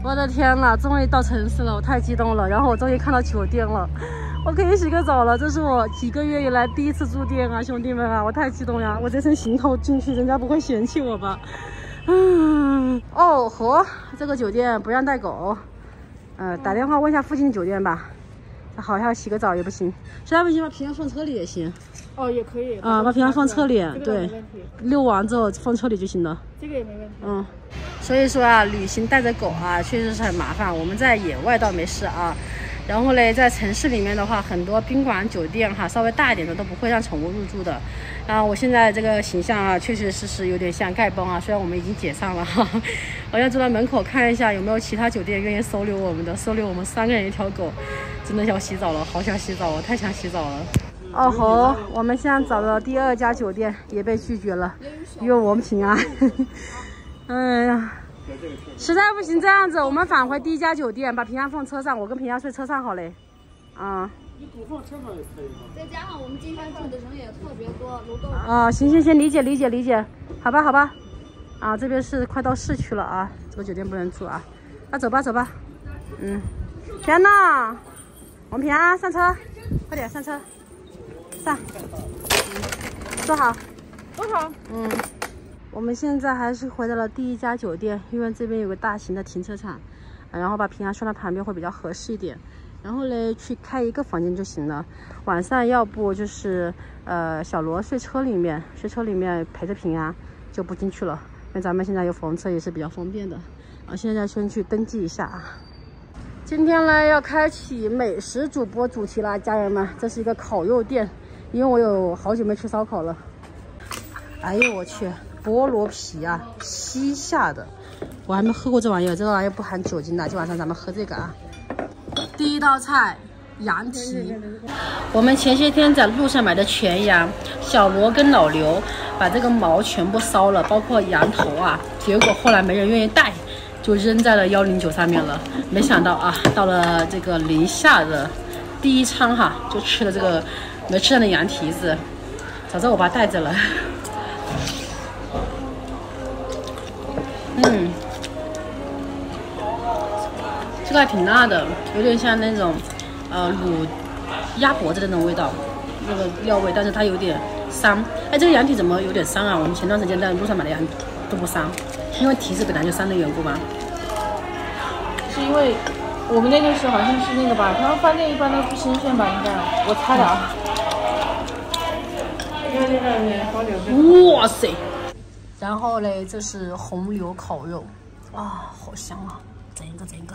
我的天呐，终于到城市了，我太激动了。然后我终于看到酒店了，我可以洗个澡了。这是我几个月以来第一次住店啊，兄弟们啊，我太激动了！我这身行头进去，人家不会嫌弃我吧？嗯，哦呵，这个酒店不让带狗。呃，打电话问一下附近酒店吧。好像洗个澡也不行，实在不行把平安放车里也行。哦，也可以啊，把平安放车里，对，遛完之后放车里就行了。这个也没问题。嗯。所以说啊，旅行带着狗啊，确实是很麻烦。我们在野外倒没事啊，然后嘞，在城市里面的话，很多宾馆、酒店哈，稍微大一点的都不会让宠物入住的。啊，我现在这个形象啊，确确实实有点像丐帮啊。虽然我们已经解散了，哈，我要走到门口看一下有没有其他酒店愿意收留我们的，收留我们三个人一条狗。真的要洗澡了，好想洗澡我，太想洗澡了。哦吼，我们现在找的第二家酒店也被拒绝了，因为我们平安。哎呀。实在不行，这样子我们返回第一家酒店，把平安放车上，我跟平安睡车上好嘞。啊。你狗放车上也可以吗？再加上我们今天住的人也特别多，楼道。啊，行行行，理解理解理解，好吧好吧。啊，这边是快到市区了啊，这个酒店不能住啊。那走吧走吧。嗯。天呐！我们平安上车，快点上车，上。坐好，坐好。嗯。我们现在还是回到了第一家酒店，因为这边有个大型的停车场，然后把平安送到旁边会比较合适一点。然后呢，去开一个房间就行了。晚上要不就是呃小罗睡车里面，睡车里面陪着平安就不进去了。因为咱们现在有房车也是比较方便的。啊，现在先去登记一下啊。今天呢要开启美食主播主题了，家人们，这是一个烤肉店，因为我有好久没吃烧烤了。哎呦我去！菠萝皮啊，西夏的，我还没喝过这玩意儿，这个玩意儿不含酒精的。今晚上咱们喝这个啊。第一道菜，羊蹄。我们前些天在路上买的全羊，小罗跟老刘把这个毛全部烧了，包括羊头啊。结果后来没人愿意带，就扔在了幺零九上面了。没想到啊，到了这个宁夏的第一餐哈，就吃了这个没吃上的羊蹄子。早知道我把它带着了。嗯，这个还挺辣的，有点像那种，呃，卤鸭脖子的那种味道，那个料味，但是它有点膻。哎，这个羊蹄怎么有点膻啊？我们前段时间在路上买的羊都不膻，因为蹄子本来就膻的缘故吗？是因为我们那个时候好像是那个吧，他们饭店一般都不新鲜吧？应该，我猜的啊。因为那个好牛。哇塞！然后嘞，这是红牛烤肉，啊，好香啊！整一个，整一个，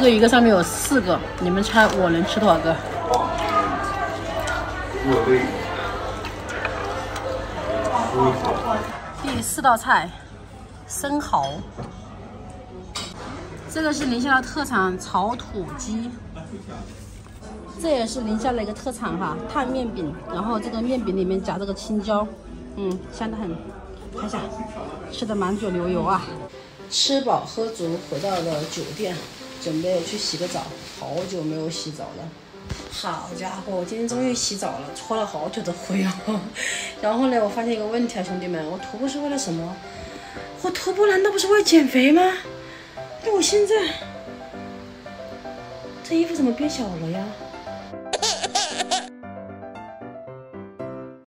个一个上面有四个，你们猜我能吃多少个？第四道菜，生蚝。这个是宁夏的特产炒土鸡，这也是宁夏的一个特产哈，烫面饼，然后这个面饼里面夹这个青椒，嗯，香得很。看一下，吃的满嘴流油啊！吃饱喝足，回到了酒店，准备去洗个澡。好久没有洗澡了，好家伙，我今天终于洗澡了，搓了好久的灰哦。然后呢，我发现一个问题啊，兄弟们，我徒步是为了什么？我徒步难道不是为了减肥吗？那我现在这衣服怎么变小了呀？